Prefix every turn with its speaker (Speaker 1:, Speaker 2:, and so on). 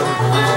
Speaker 1: one.